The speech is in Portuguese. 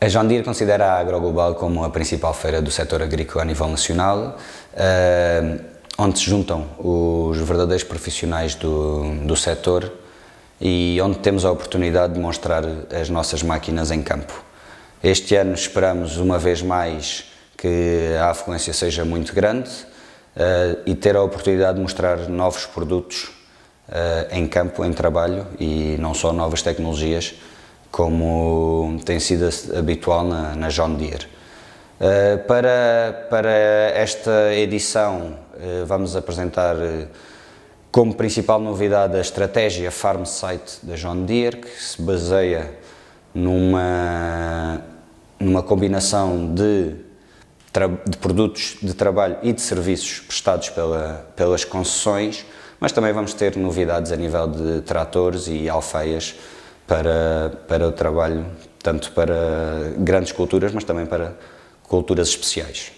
A John Deere considera a AgroGlobal como a principal feira do setor agrícola a nível nacional, uh, onde se juntam os verdadeiros profissionais do, do setor e onde temos a oportunidade de mostrar as nossas máquinas em campo. Este ano esperamos uma vez mais que a afluência seja muito grande uh, e ter a oportunidade de mostrar novos produtos uh, em campo, em trabalho e não só novas tecnologias, como tem sido habitual na, na John Deere. Uh, para, para esta edição uh, vamos apresentar uh, como principal novidade a estratégia Farm Site da John Deere, que se baseia numa, numa combinação de, de produtos de trabalho e de serviços prestados pela, pelas concessões, mas também vamos ter novidades a nível de tratores e alfeias para, para o trabalho, tanto para grandes culturas, mas também para culturas especiais.